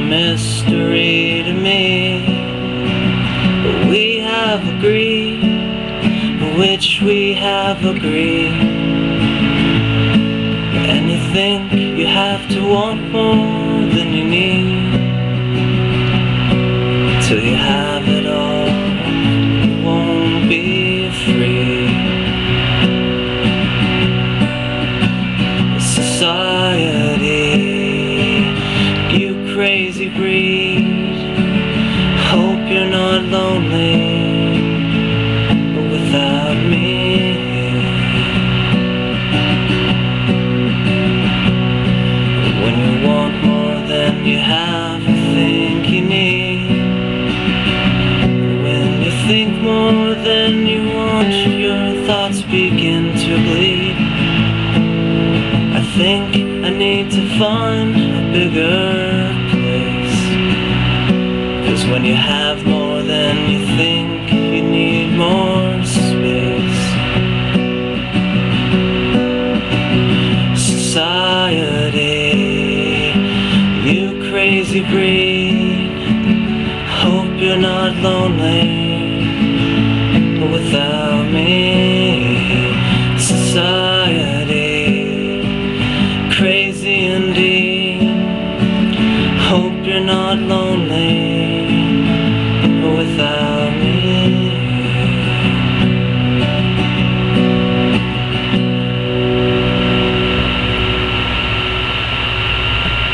mystery to me. But we have agreed Which we have agreed. Anything you have to want more than you need. Crazy breed. Hope you're not lonely without me. When you want more than you have, you think you need. When you think more than you want, your thoughts begin to bleed. I think I need to find a bigger when you have more than you think, you need more space. Society, you crazy breed. Hope you're not lonely without me. Society, crazy indeed. Hope you're not lonely